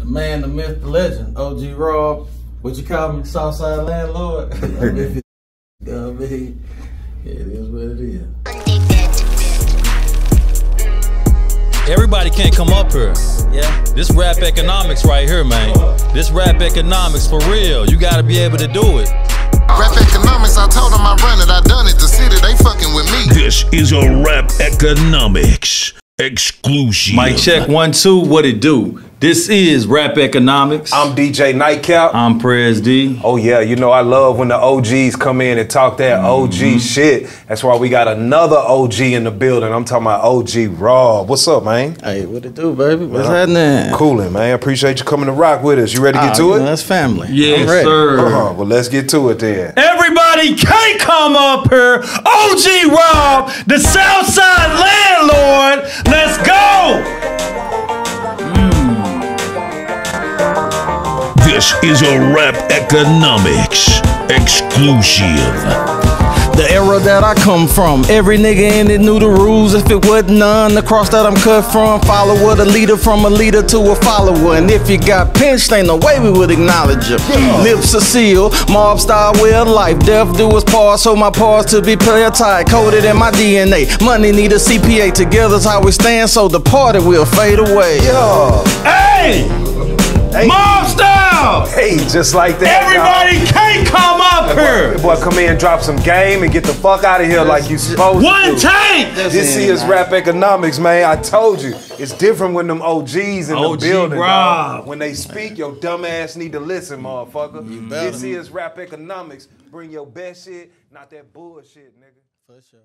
the man, the myth, the legend, OG Rob. What you call me, Southside landlord? I mean, I mean, it is what it is. Everybody can't come up here. Yeah. This rap economics right here, man. This rap economics for real. You gotta be able to do it. Rap economics, I told them I run it, I done it. The city, they fucking with me. This is a rap economics exclusive. Mic check one, two. What it do? This is rap economics. I'm DJ Nightcap. I'm Prez D. Oh yeah, you know I love when the OGs come in and talk that OG shit. That's why we got another OG in the building. I'm talking about OG Rob. What's up, man? Hey, what it do, baby? What's Man, happening? Coolin', man. Appreciate you coming to rock with us. You ready to get Ah, to you it? know, That's family. Yes, I'm ready. sir. Uh-huh. Well, let's get to it then. Everybody can't come up here. OG Rob, the Southside This is a rap economics exclusive. The era that I come from, every nigga in it knew the rules. If it wasn't none, the cross that I'm cut from, follower the leader from a leader to a follower. And if you got pinched, ain't no way we would acknowledge you. Lips are sealed, mob style way of life. Death do us pause, so my pause to be prayer tight, coded in my DNA. Money need a CPA, together's how we stand, so the party will fade away. Yeah. Hey, Hey. mob style. Just like that. Everybody can't come up here. Boy, come in, drop some game, and get the fuck out of here like you supposed One to. tank. This is rap economics, man. I told you. It's different when them OGs in OG the building. Rob. dog. When they speak, your dumb ass need to listen, motherfucker. You This is rap economics. Bring your best shit, not that bullshit, nigga. For sure.